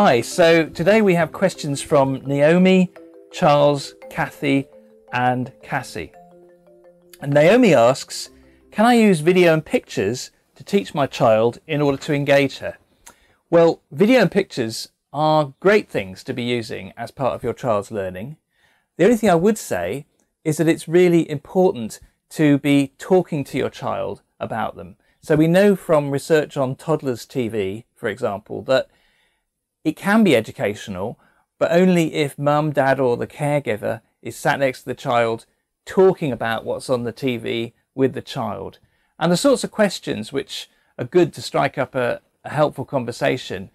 Hi, so today we have questions from Naomi, Charles, Kathy, and Cassie. And Naomi asks, Can I use video and pictures to teach my child in order to engage her? Well, video and pictures are great things to be using as part of your child's learning. The only thing I would say is that it's really important to be talking to your child about them. So we know from research on toddlers TV, for example, that it can be educational, but only if mum, dad, or the caregiver is sat next to the child talking about what's on the TV with the child. And the sorts of questions which are good to strike up a, a helpful conversation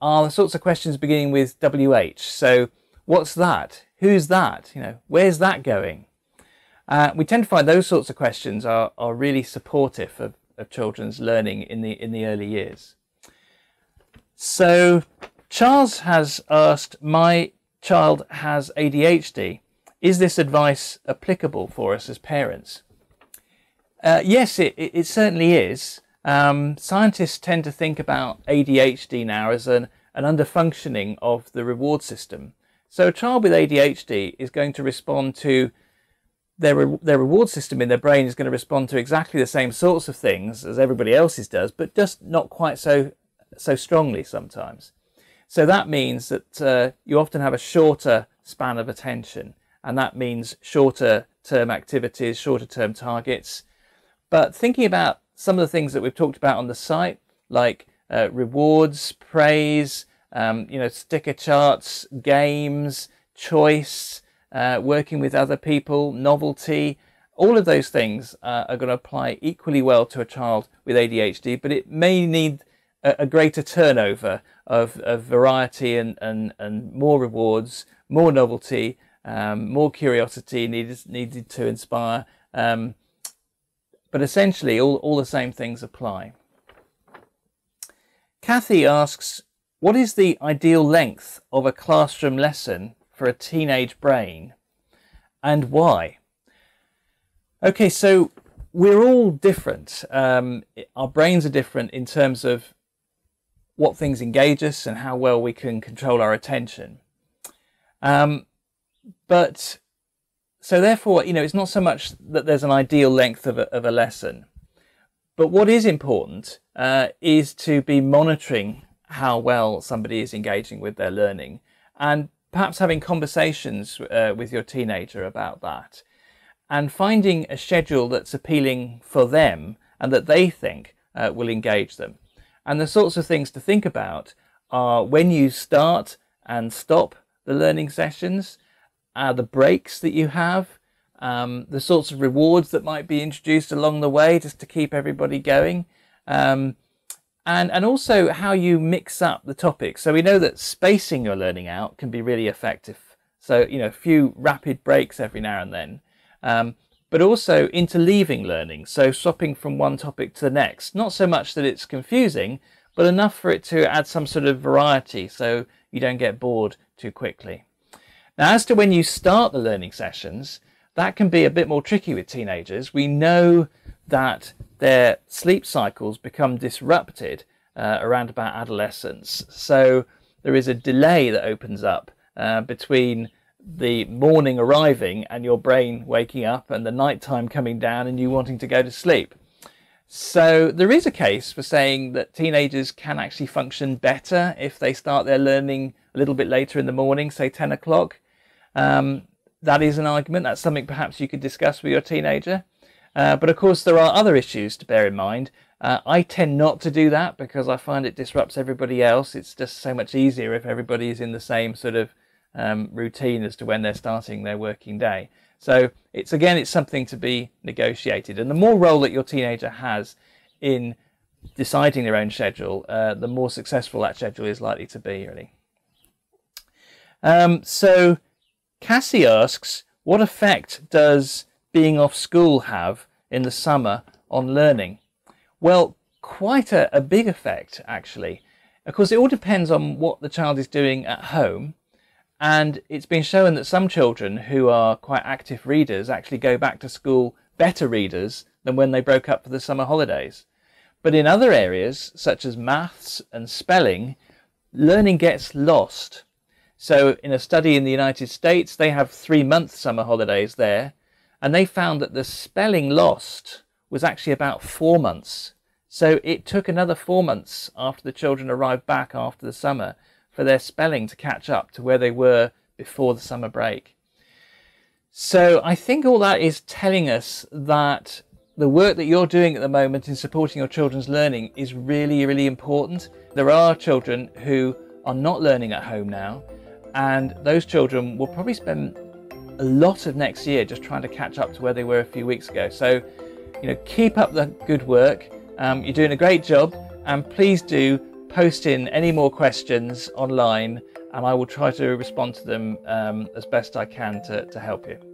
are the sorts of questions beginning with WH. So, what's that? Who's that? You know, where's that going? Uh, we tend to find those sorts of questions are, are really supportive of, of children's learning in the in the early years. So Charles has asked, my child has ADHD. Is this advice applicable for us as parents? Uh, yes, it, it, certainly is. Um, scientists tend to think about ADHD now as an, an underfunctioning of the reward system. So a child with ADHD is going to respond to their, re- their reward system in their brain is going to respond to exactly the same sorts of things as everybody else's does, but just not quite so so strongly sometimes. So that means that uh, you often have a shorter span of attention, and that means shorter term activities, shorter term targets. But thinking about some of the things that we've talked about on the site, like uh, rewards, praise, um, you know, sticker charts, games, choice, uh, working with other people, novelty, all of those things uh, are going to apply equally well to a child with ADHD, but it may need a, a greater turnover of, of variety and, and, and more rewards, more novelty, um, more curiosity needed, needed to inspire. Um, but essentially, all, all the same things apply. Kathy asks, what is the ideal length of a classroom lesson for a teenage brain and why? Okay, so we're all different. Um, our brains are different in terms of what things engage us and how well we can control our attention. Um, but so therefore, you know, it's not so much that there's an ideal length of a, of a lesson, but what is important uh, is to be monitoring how well somebody is engaging with their learning and perhaps having conversations uh, with your teenager about that and finding a schedule that's appealing for them and that they think uh, will engage them. And the sorts of things to think about are when you start and stop the learning sessions, uh, the breaks that you have, um, the sorts of rewards that might be introduced along the way just to keep everybody going. Um, and, and also how you mix up the topics. So we know that spacing your learning out can be really effective. So, you know, a few rapid breaks every now and then. Um, but also interleaving learning, so swapping from one topic to the next. Not so much that it's confusing, but enough for it to add some sort of variety so you don't get bored too quickly. Now, as to when you start the learning sessions, that can be a bit more tricky with teenagers. We know that their sleep cycles become disrupted uh, around about adolescence. So there is a delay that opens up uh, between the morning arriving and your brain waking up and the nighttime coming down and you wanting to go to sleep. So there is a case for saying that teenagers can actually function better if they start their learning a little bit later in the morning, say 10 o'clock. Um, that is an argument. That's something perhaps you could discuss with your teenager. Uh, but of course, there are other issues to bear in mind. Uh, I tend not to do that because I find it disrupts everybody else. It's just so much easier if everybody is in the same sort of um, routine as to when they're starting their working day. So it's again, it's something to be negotiated. And the more role that your teenager has in deciding their own schedule, uh, the more successful that schedule is likely to be, really. Um, so Cassie asks, what effect does being off school have in the summer on learning? Well, quite a, a big effect, actually. Of course, it all depends on what the child is doing at home and it's been shown that some children who are quite active readers actually go back to school better readers than when they broke up for the summer holidays. But in other areas, such as maths and spelling, learning gets lost. So, in a study in the United States, they have three month summer holidays there, and they found that the spelling lost was actually about four months. So, it took another four months after the children arrived back after the summer for their spelling to catch up to where they were before the summer break. So, I think all that is telling us that the work that you're doing at the moment in supporting your children's learning is really, really important. There are children who are not learning at home now, and those children will probably spend a lot of next year just trying to catch up to where they were a few weeks ago. So, you know, keep up the good work. Um, you're doing a great job, and please do post in any more questions online, and I will try to respond to them um, as best I can to, to help you.